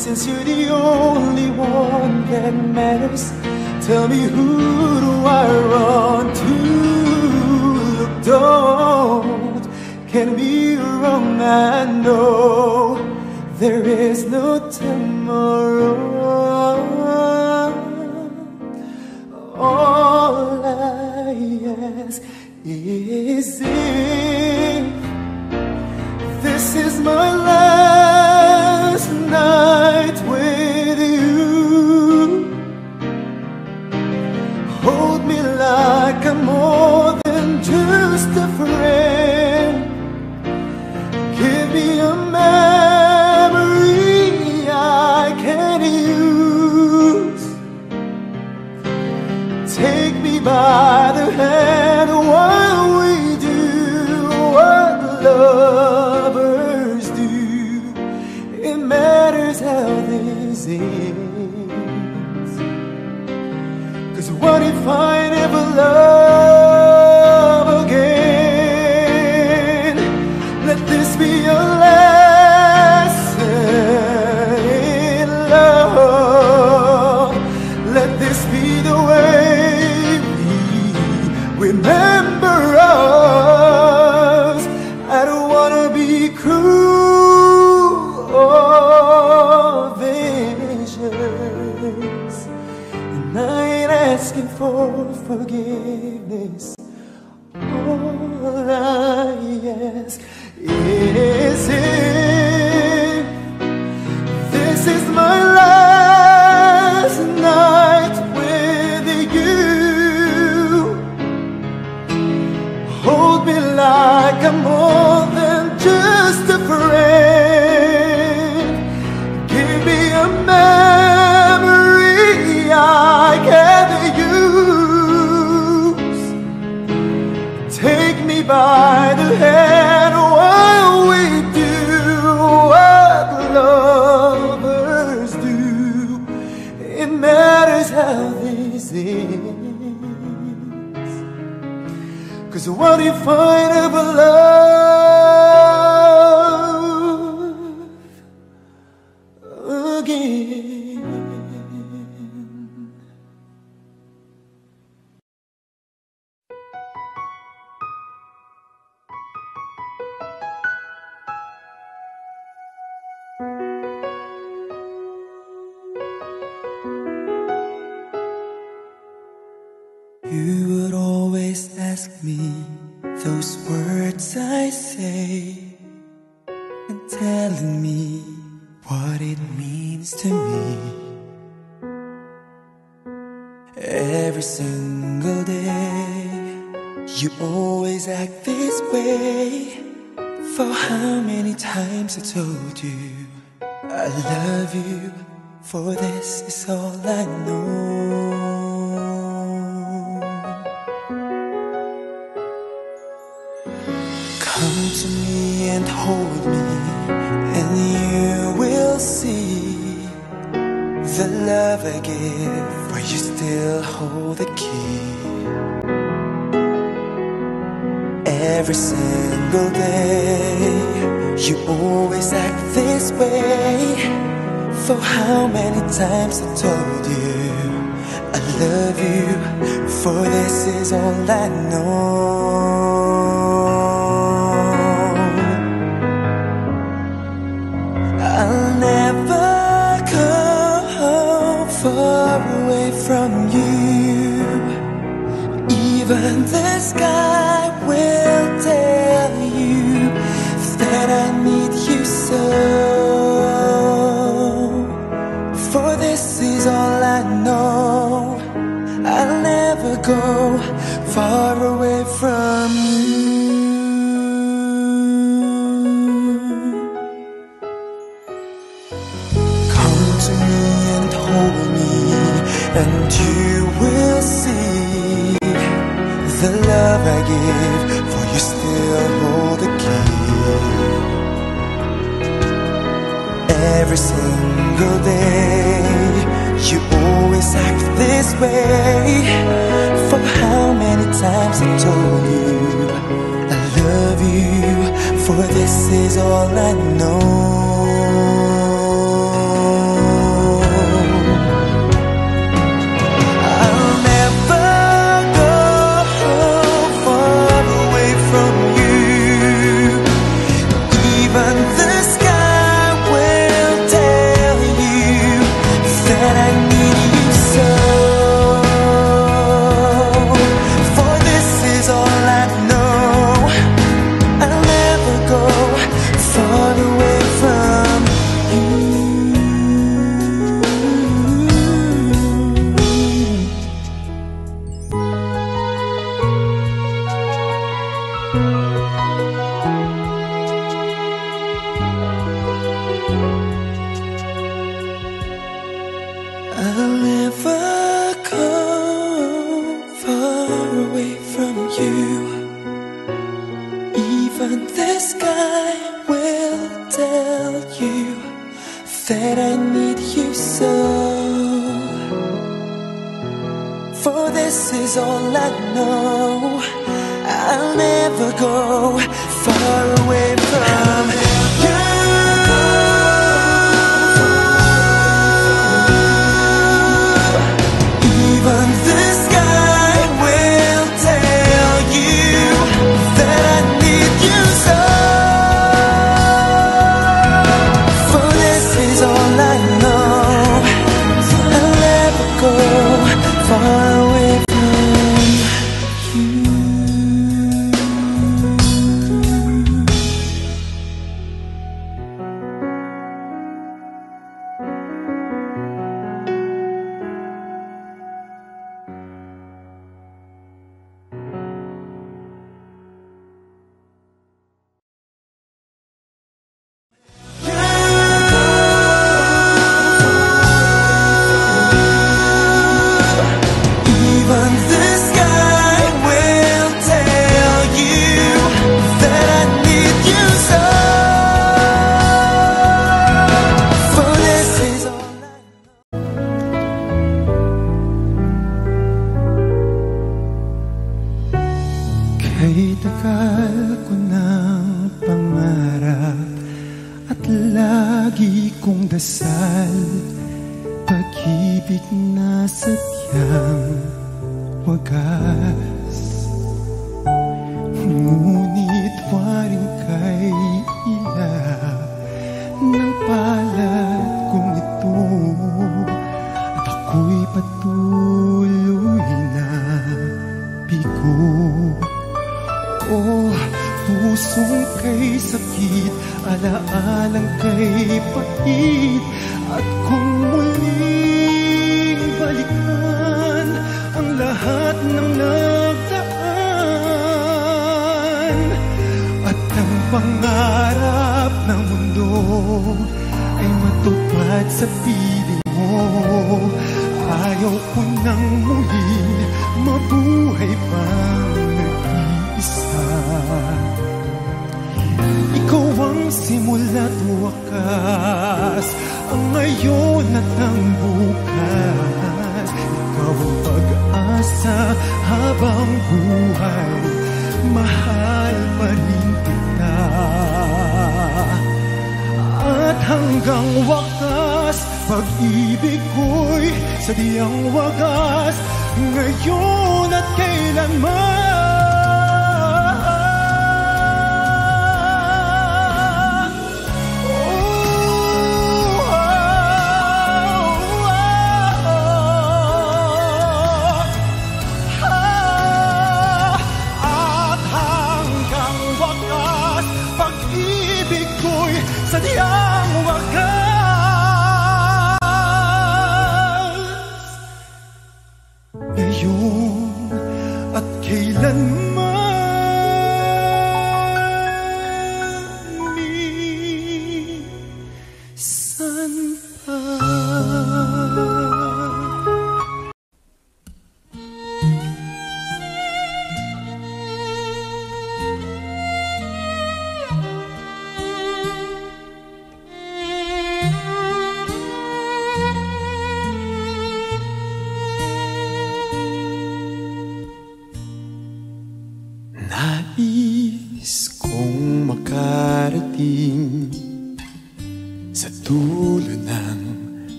Since you're the only one that matters. Tell me who do I run to? Look, don't Can be wrong, I know. There is no tomorrow. All I ask is if This is my life Cause what if I never loved? glorified everlasting. to me and hold me, and you will see the love I give, for you still hold the key. Every single day, you always act this way. For how many times I told you I love you, for this is all I know.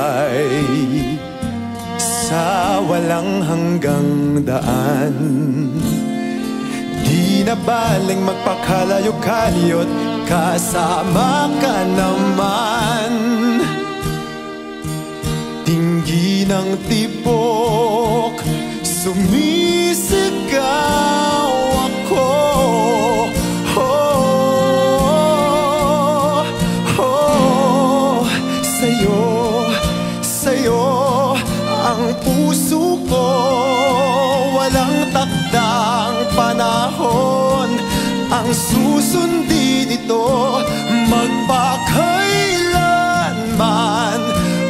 buhay sa walang hanggang daan. Di na baling magpakalayo-kaliyot kasama ka naman. Tinggi ng tipok, sumisigaw. sundin ito. Magpakailanman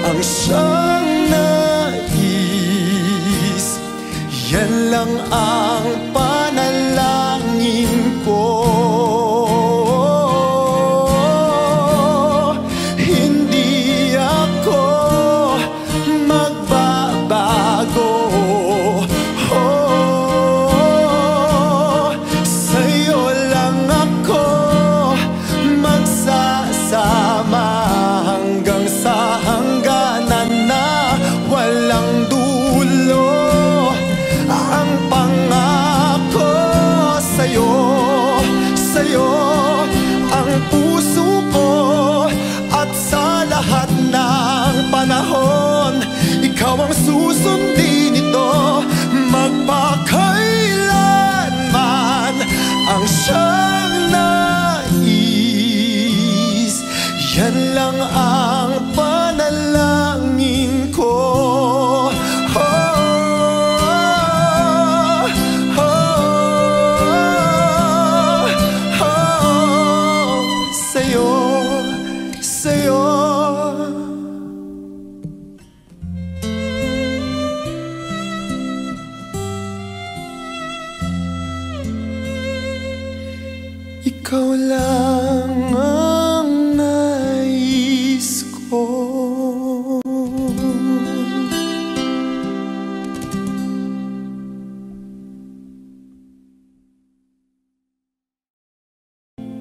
ang siyang nais. Yan lang ang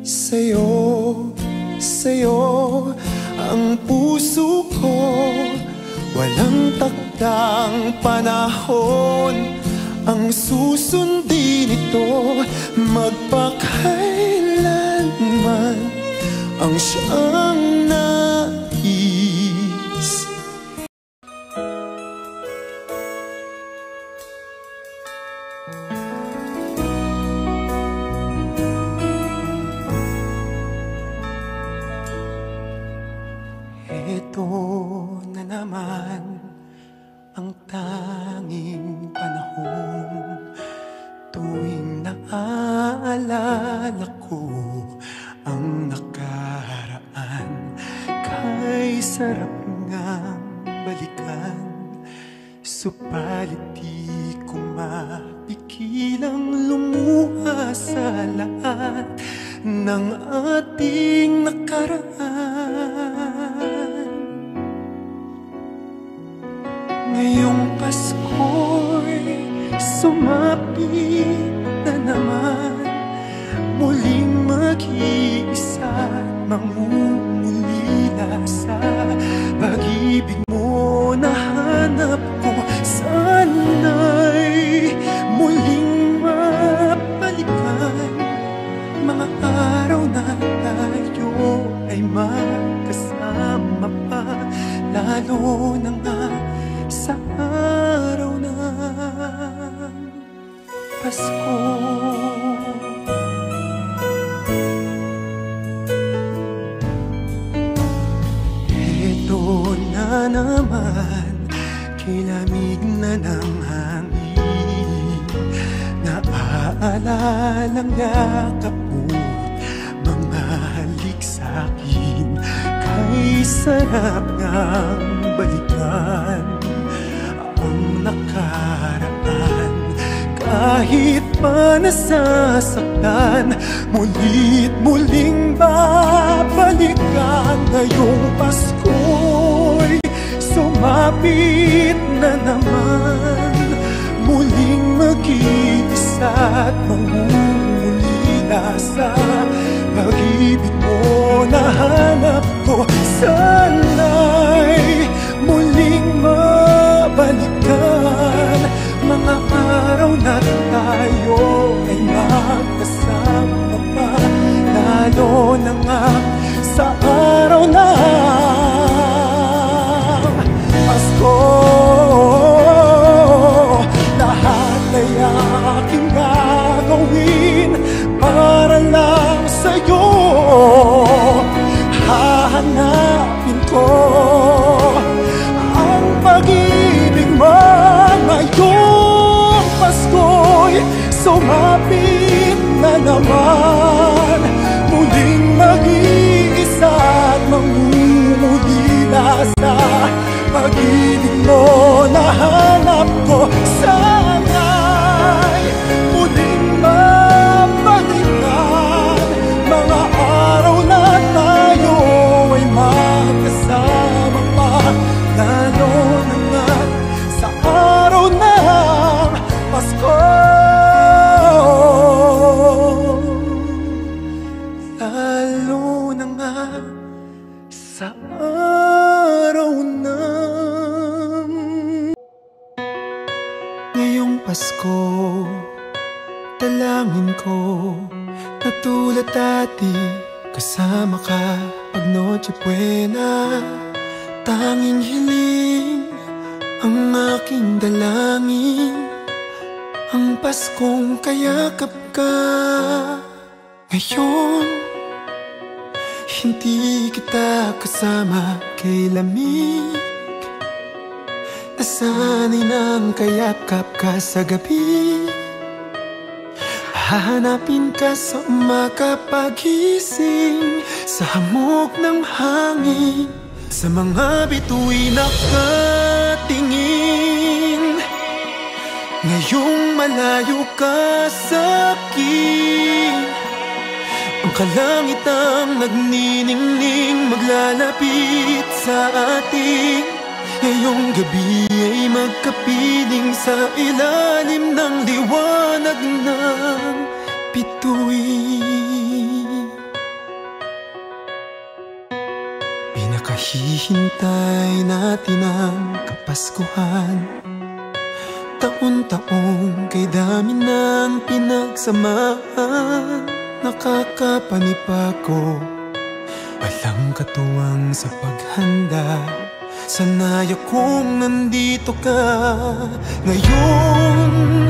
Sa'yo, sa'yo ang puso ko. Walang takdang panahon ang susundin ito. Magpakailanman ang siyang nakaraan Kahit pa nasasaktan Muli't muling babalikan Ngayong Pasko'y sumapit na naman. Muling mag-iisa at mangungulila sa Pag-ibig mo. Na hanap ko Sana'y muling mabalikan araw na tayo ay magkasama pa. Lalo na nga sa araw na sumapit na naman Buena Tanging hiling ang aking dalangin. Ang Paskong kayakap ka Ngayon. Hindi kita kasama kay lamig. Nasanay ng kayakap ka sa gabi Hahanapin ka sa makapagising Sa hamog ng hangin Sa mga bituin nakatingin. Ngayong malayo ka sa akin Ang kalangitang nagniningning Maglalapit sa ating Ngayong gabi ay magkapiling Sa ilalim ng liwanag ng bituin Pinakahihintay natin ang kapaskuhan. Taon-taon kay dami ng pinagsamahan. Nakakapanipako. Walang katuwang sa paghanda. Sanay akong nandito ka Ngayon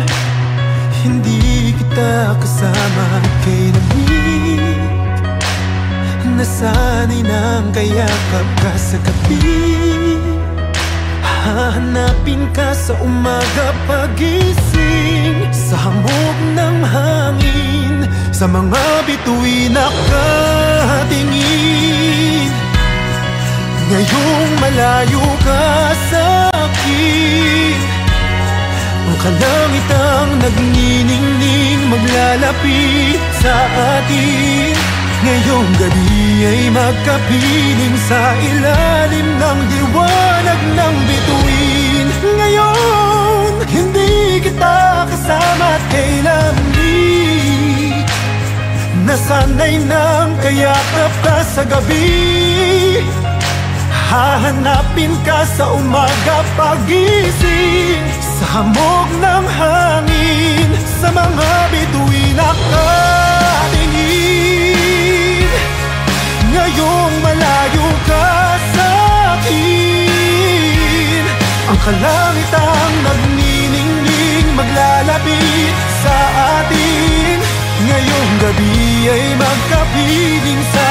Hindi kita kasama kay lamig Nasanay ng kayakap ka sa gabi. Hahanapin ka sa umaga pagising. Sa hamog ng hangin Sa mga bituin nakatingin. Ngayong malayo ka sa akin Ang kalangitang nagniningning Maglalapit sa atin. Ngayong gabi ay magkapiling Sa ilalim ng liwanag ng bituin. Ngayon, hindi kita kasama at kailan Nasanay ng kayakap ka sa gabi. Hahanapin ka sa umaga pagising Sa hamog ng hangin Sa mga bituin nakatingin Ngayong malayo ka sa akin Ang kalangitang nagniningning Maglalapit sa atin. Ngayong gabi ay magkapiling Sa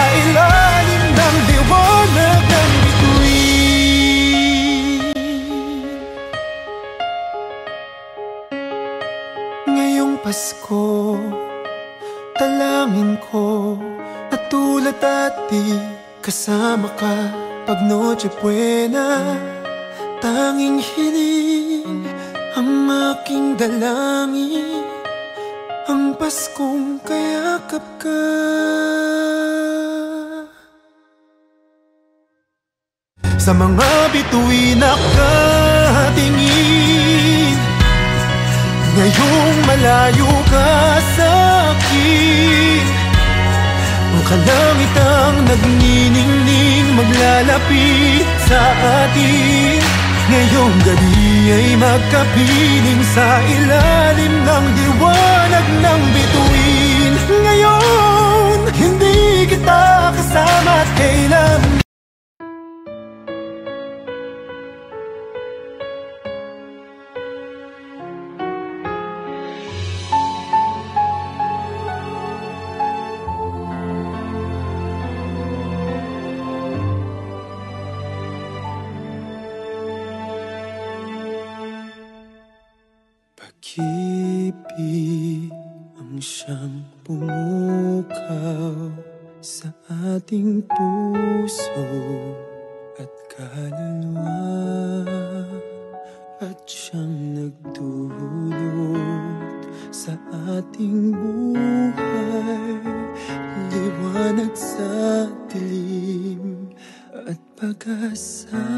tulad dati Kasama ka pag Noche Buena. Tanging hiling ang aking dalangin. Ang Paskong kayakap ka. Sa mga bituin nakatingin Ngayong malayo ka sa akin kalangitang nagniningning Maglalapit sa atin. Ngayong gabi ay magkapiling Sa ilalim ng liwanag ng bituin. Ngayon, hindi kita kasama at kailan pumukaw sa ating puso at kaluluwa at siyang nagdulot sa ating buhay. Liwanag sa dilim at pag-asa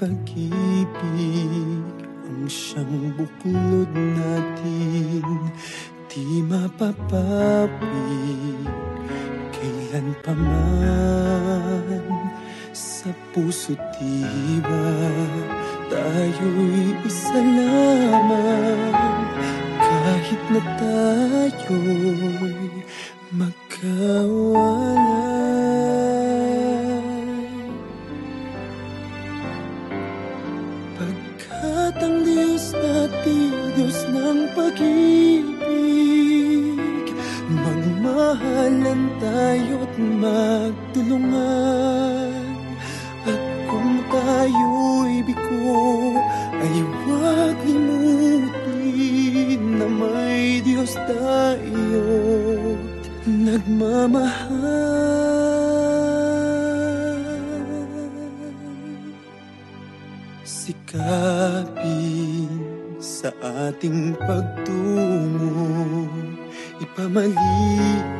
pag-ibig ang siyang buklod natin Di mapapawi kailan pa man Sa puso't diwa tayo'y isa lamang Kahit na tayo'y magkawalay magtulungan. At kung tayo'y biko Ay huwag limutin Na may Diyos tayo Nagmamahal. Sikapin sa ating pagtungo. Ipamalik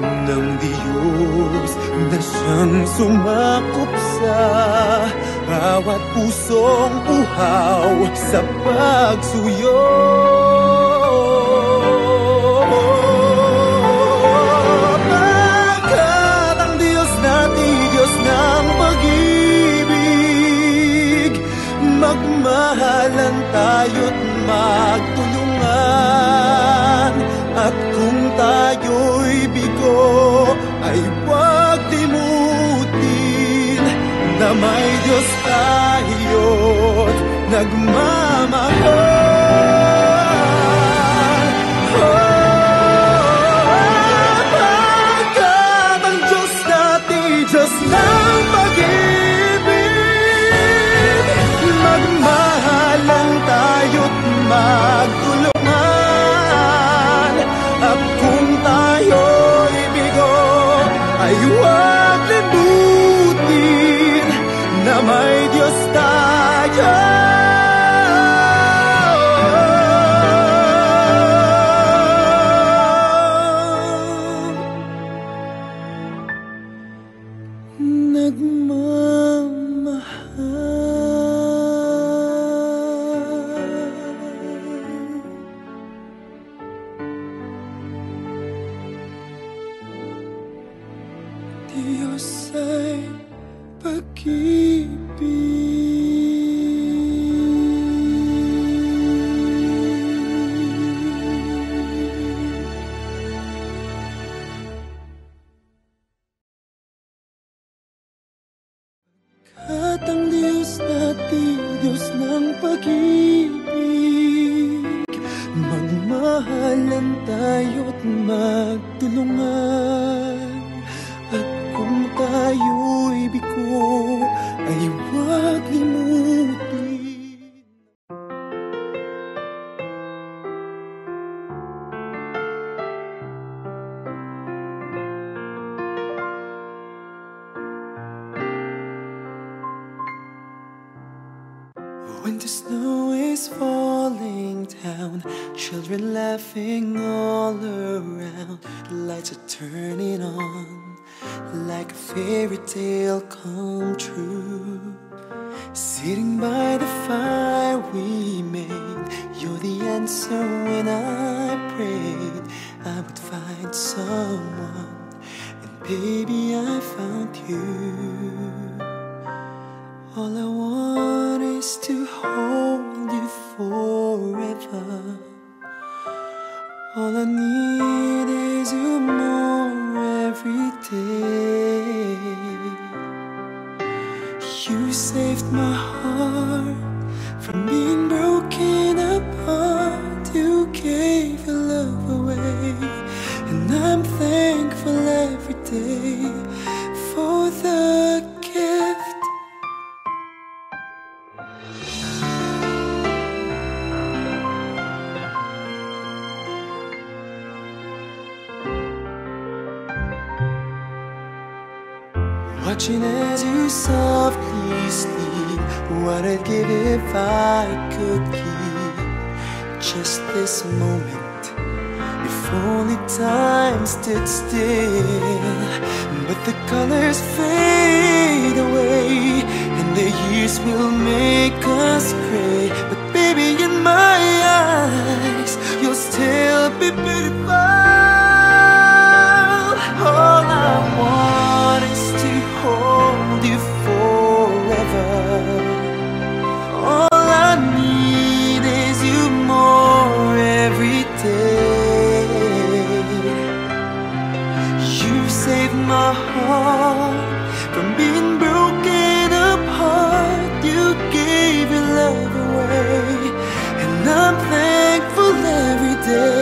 ng Diyos na siyang sumakop sa bawat pusong uhaw sa pagsuyo. nagmamahal. just this moment. If only time stood still But the colors fade away And the years will make us gray. But baby, in my eyes You'll still be beautiful. day.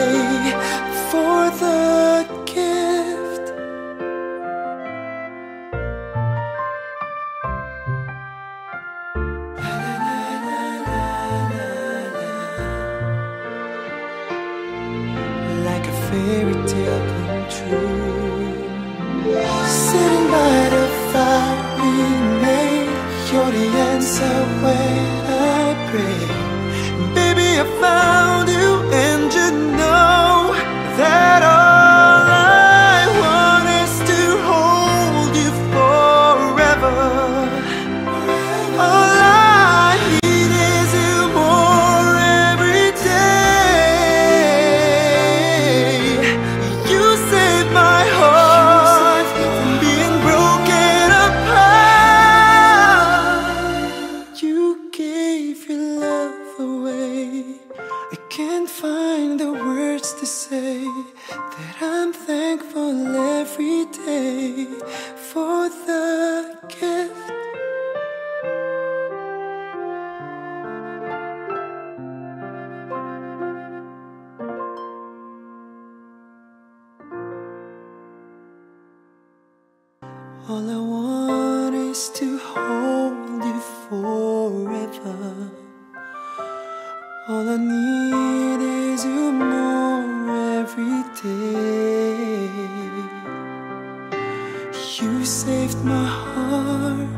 saved my heart.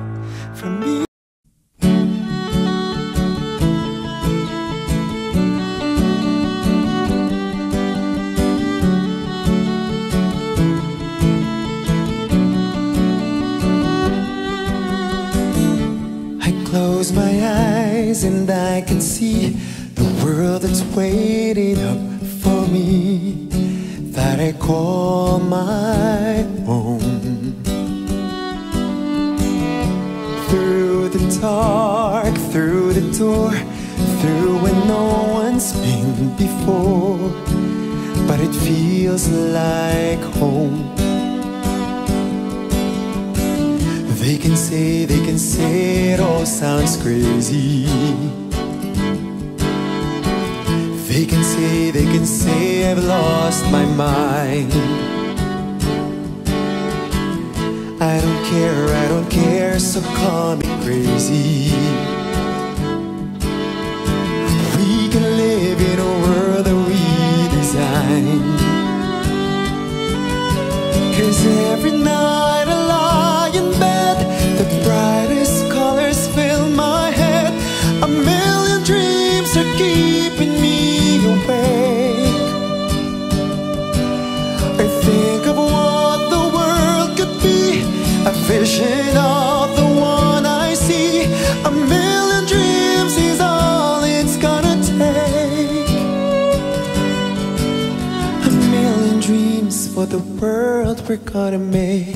crazy. Africa to make.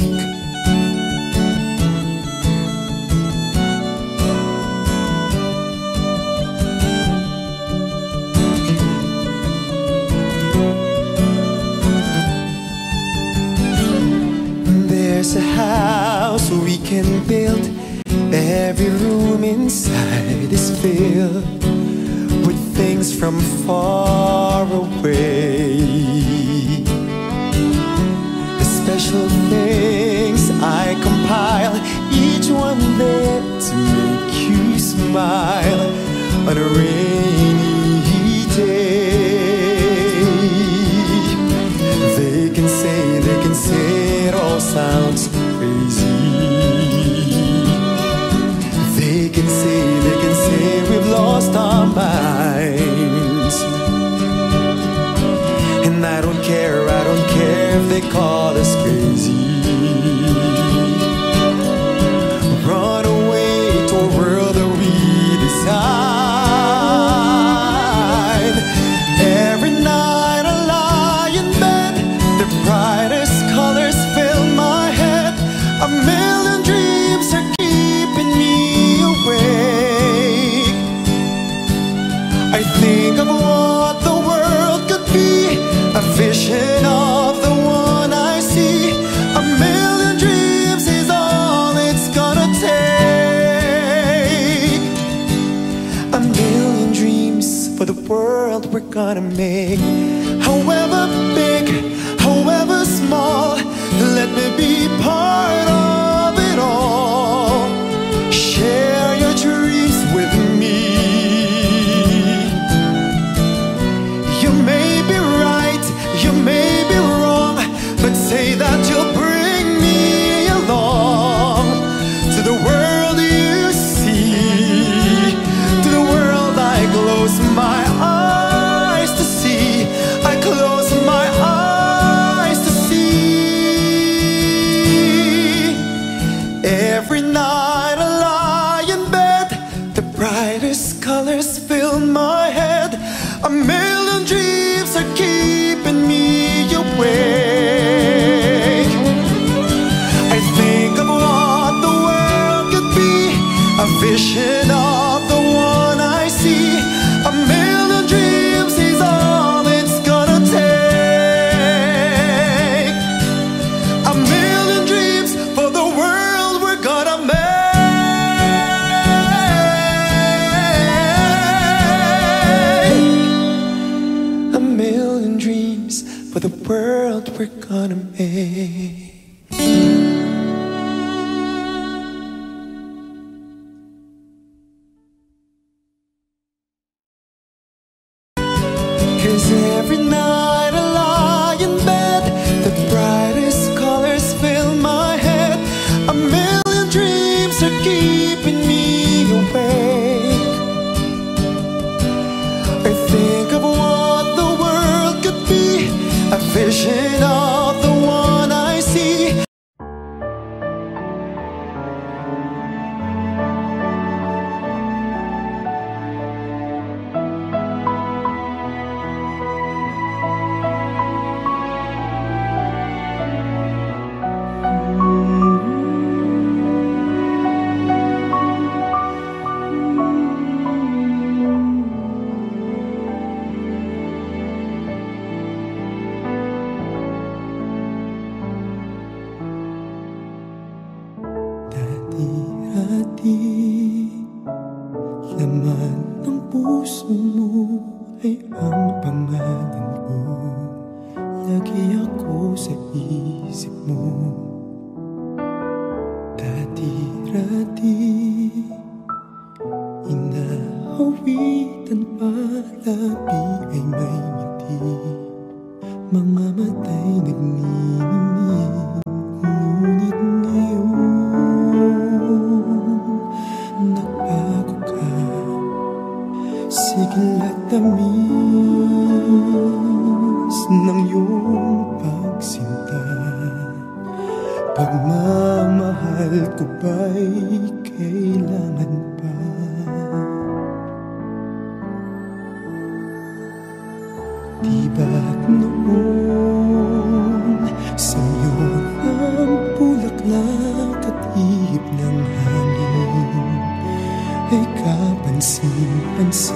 smile on a rainy day. They can say, they can say it all sounds crazy. They can say, they can say we've lost our minds. And I don't care, I don't care if they call us crazy. gonna make. However big, however small, let me be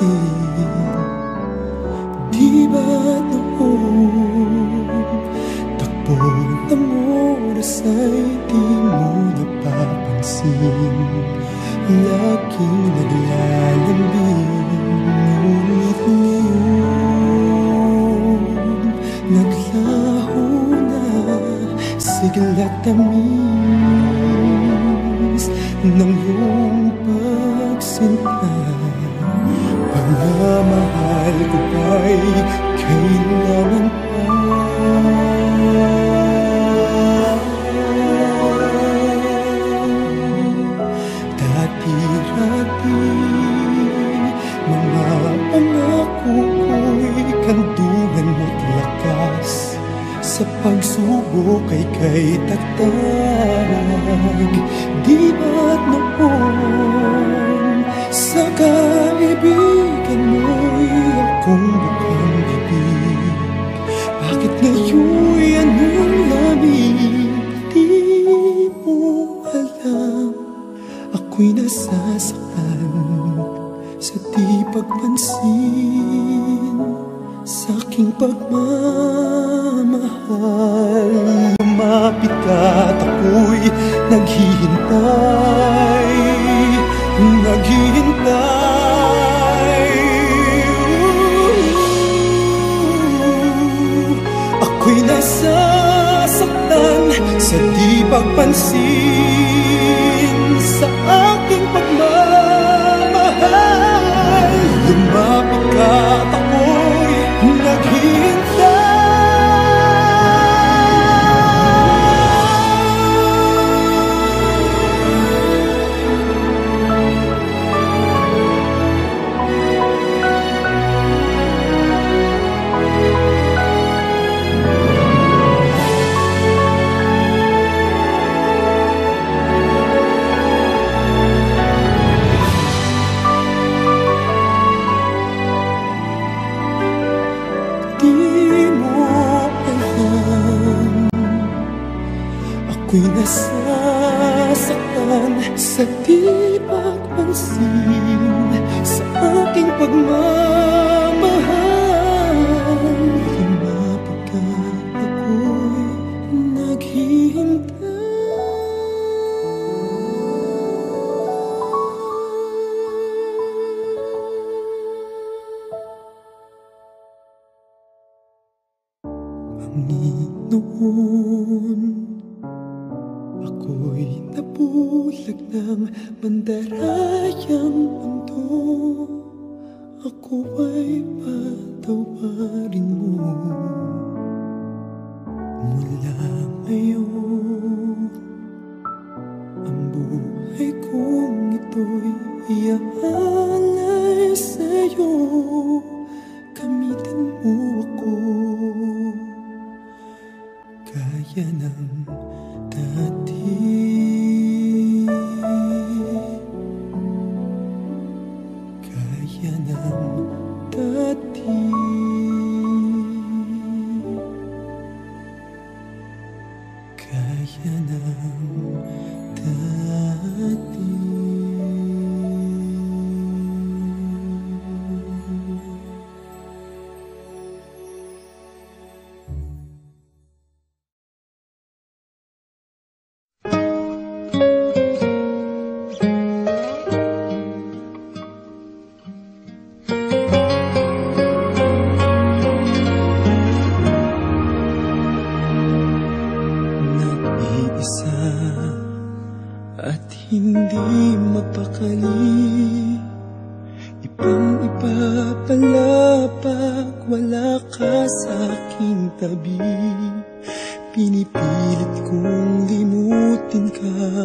see.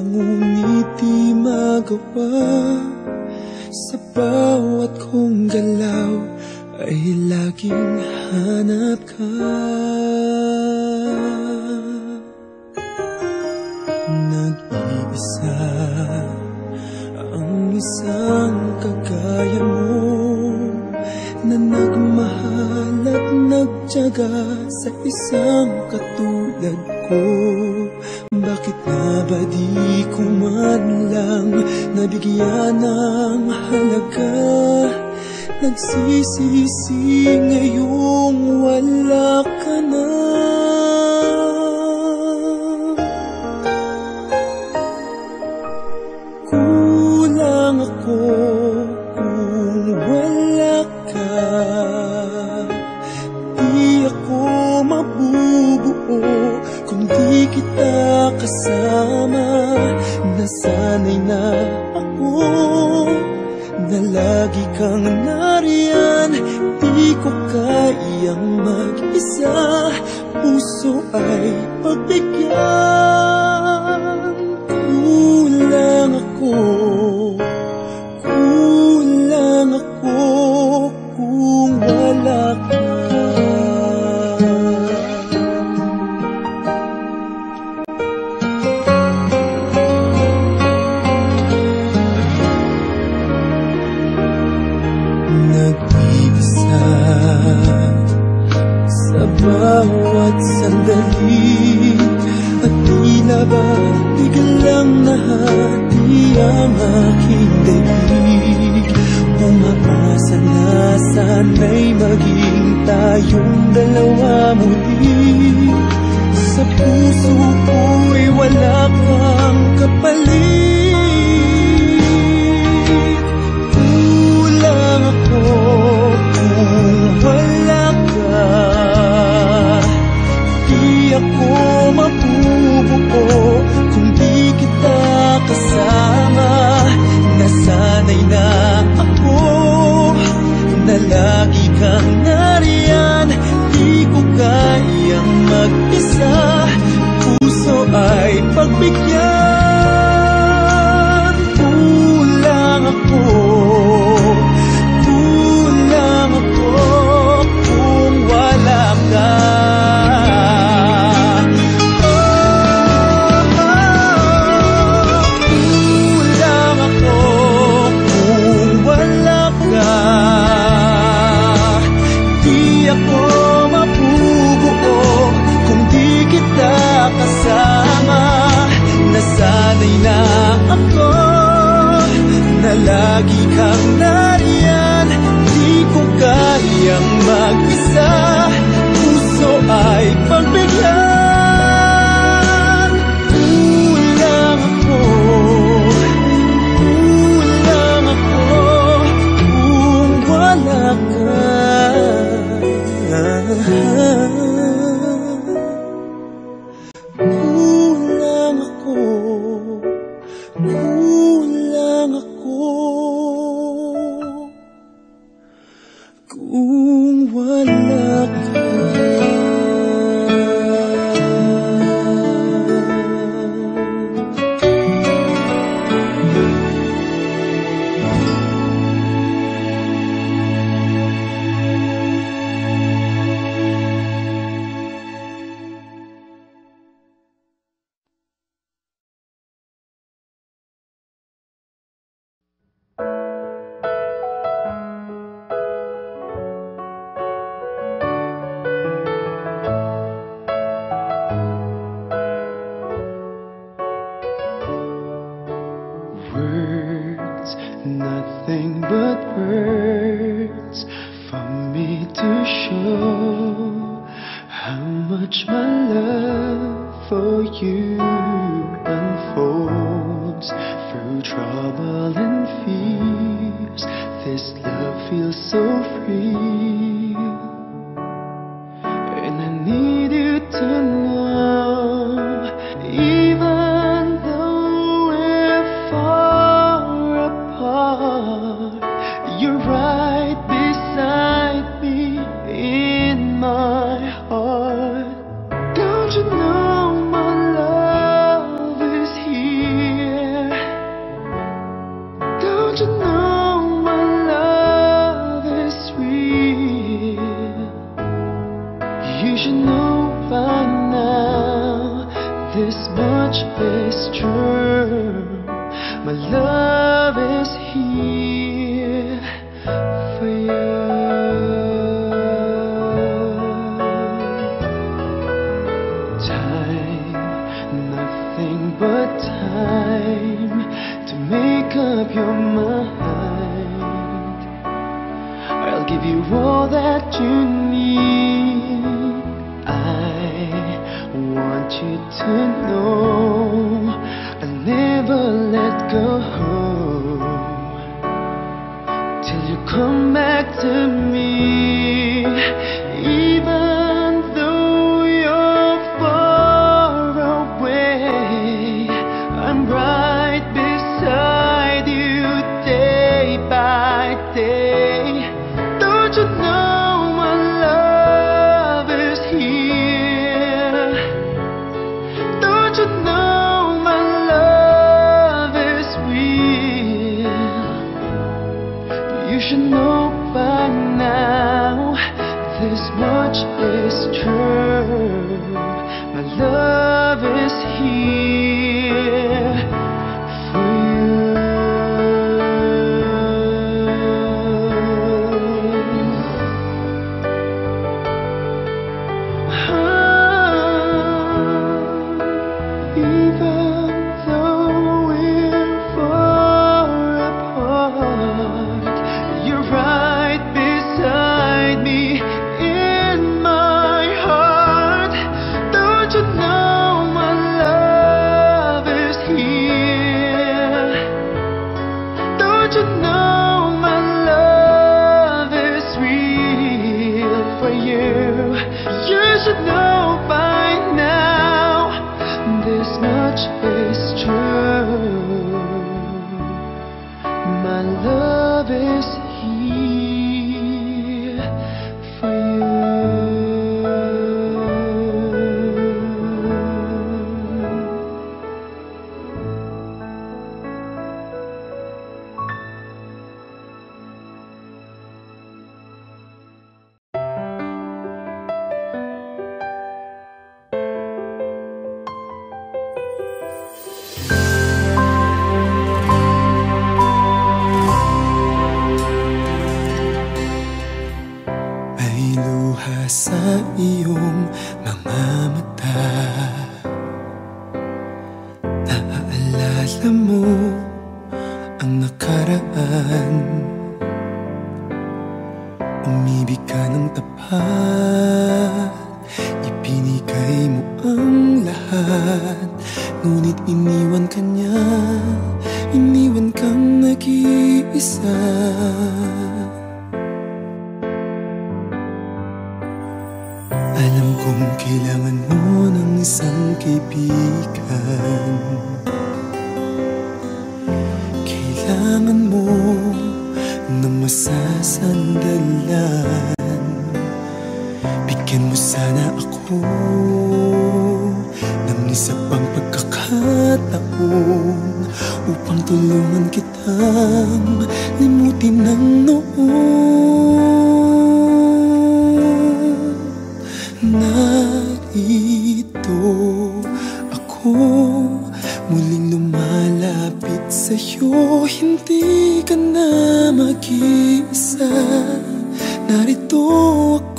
ngunit di magawa Sa bawat kong galaw ay laging hanap ka. Nag-ibisa ang isang kagaya mo Na nagmahal at nagtyaga sa isang katulad ko. Bakit na ba di ko man lang nabigyan ng halaga? Nagsisisi ngayong wala ka na Sanay na ako na lagi kang nariyan. Di ko kayang mag-isa. Puso ay pagbigyan. sana'y maging tayong dalawa muli. Sa puso this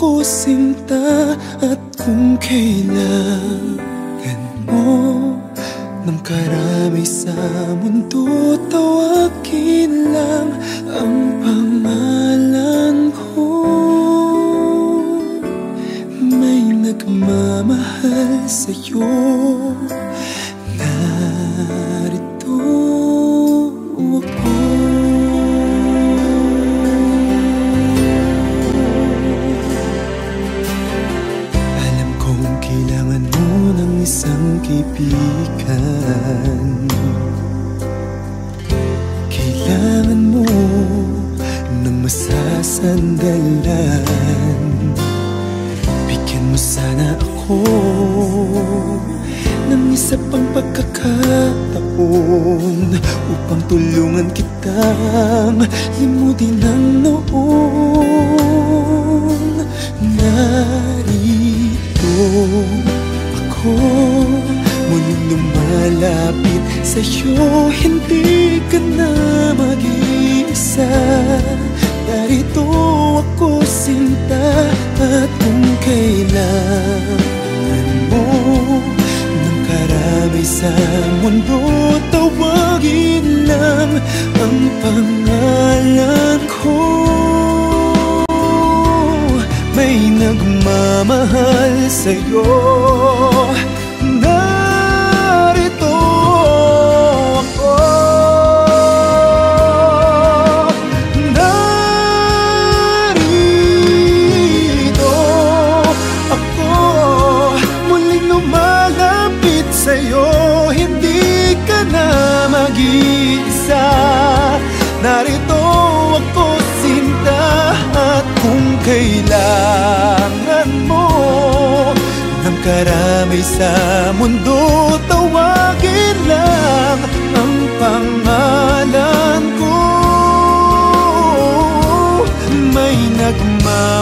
pouco sinta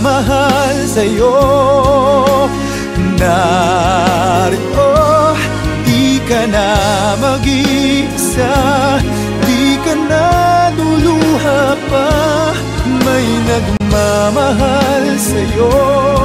pagmamahal sa'yo. Narito, di ka na mag-isa Di ka na luluha pa. May nagmamahal sa'yo.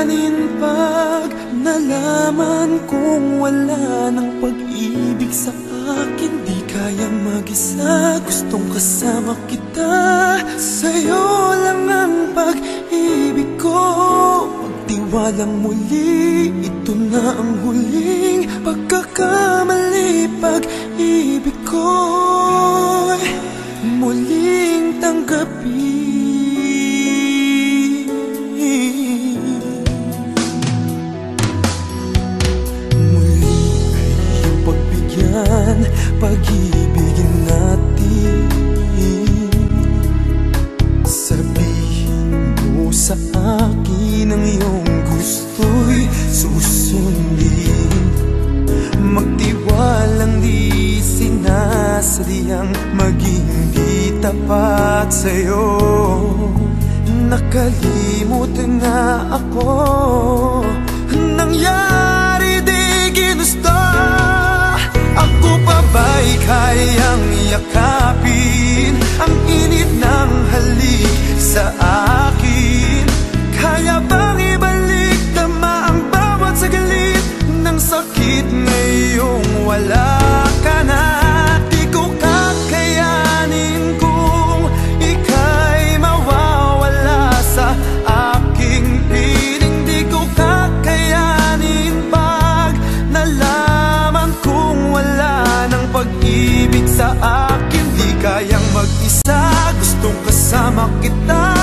kakayanin pag nalaman kong wala ng pag-ibig sa akin Di kaya mag-isa, gustong kasama kita. Sa'yo lang ang pag-ibig ko. Magtiwalang muli, ito na ang huling pagkakamali Pag-ibig ko'y muling tanggapin naman natin. Sabihin mo sa akin ang iyong gusto'y susundin. Magtiwalang di sinasadyang maging sa'yo. Nakalimutan na ako. kayang yakapin Ang init ng halik sa akin. Kaya bang ibalik tama ang bawat saglit Ng sakit ngayong wala? kasama kita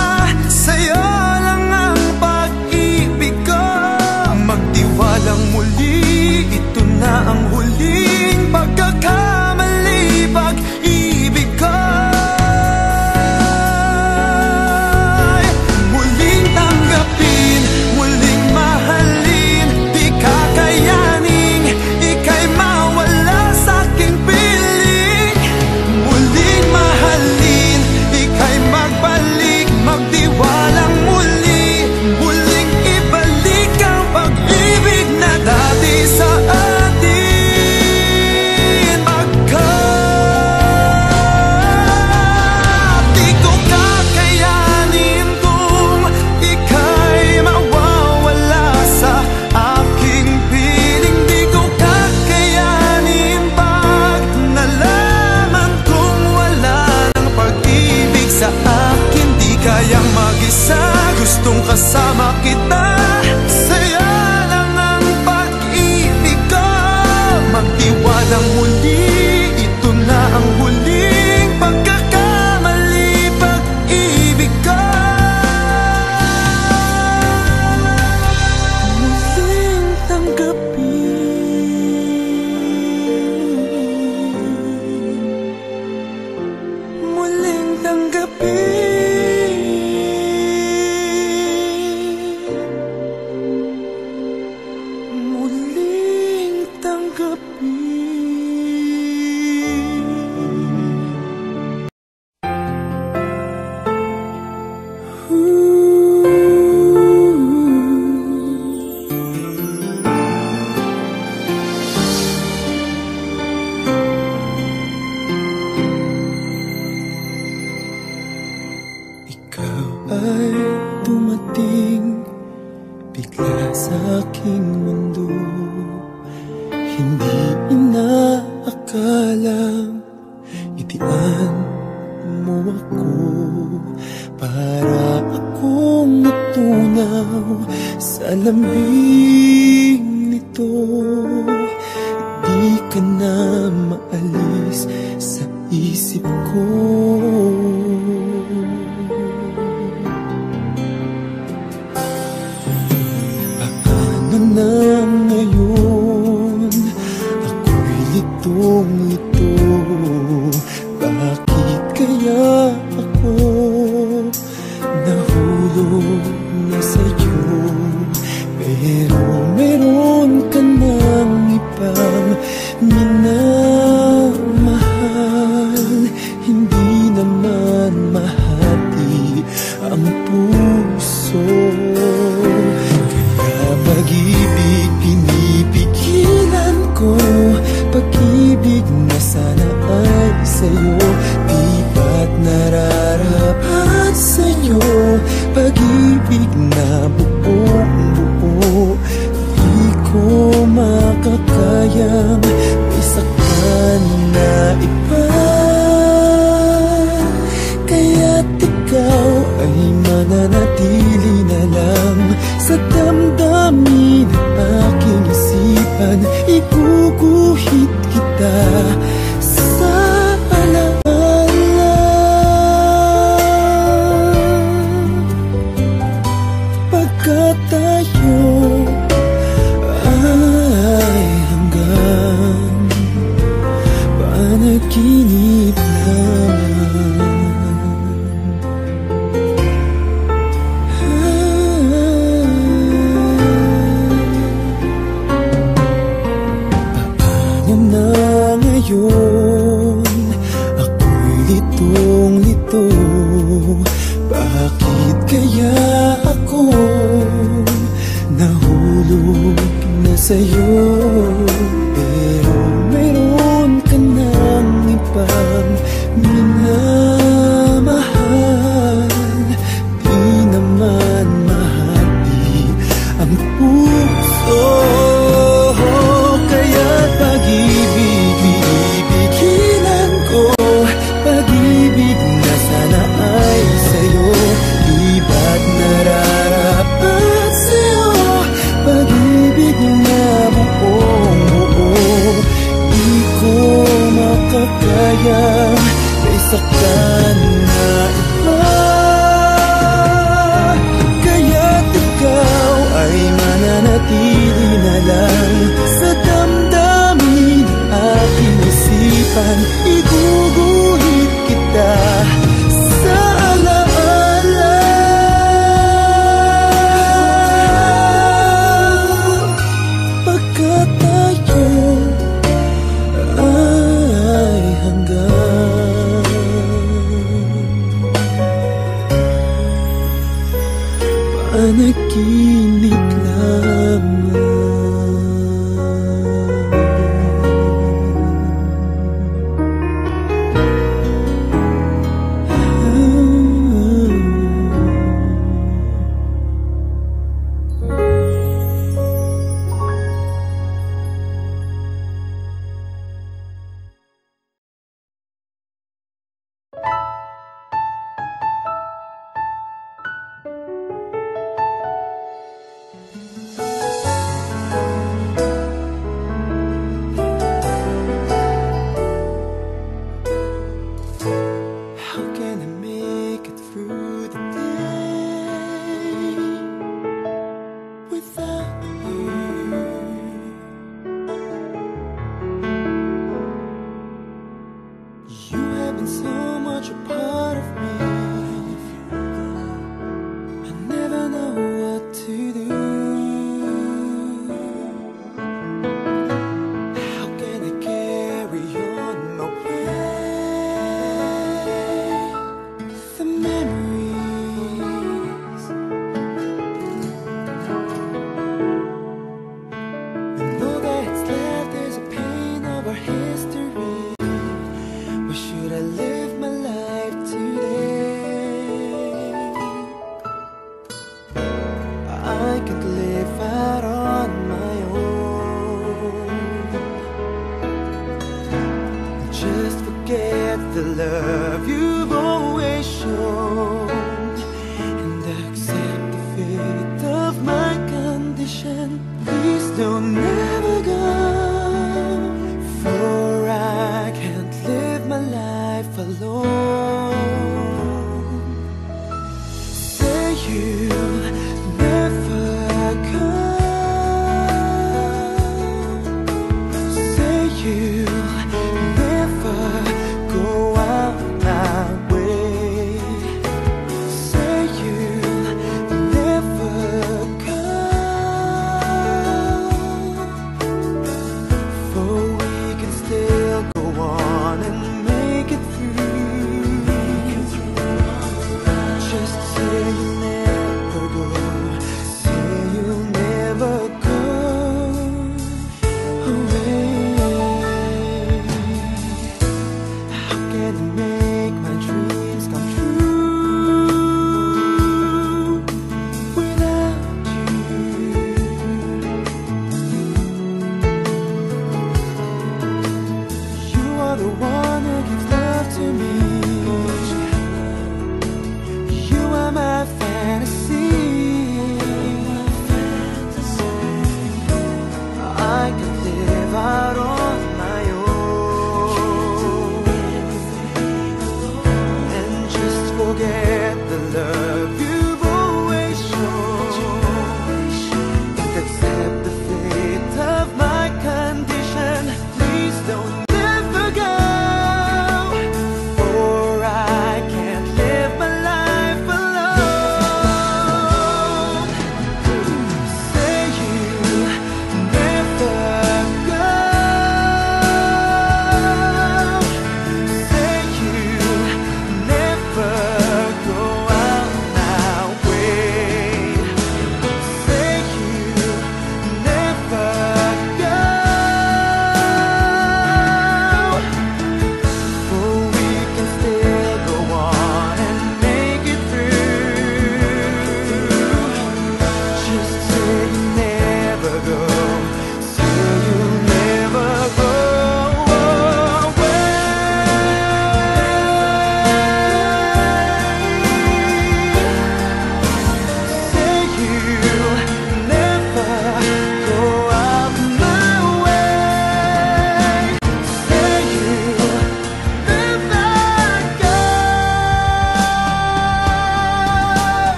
ako. Nahulog na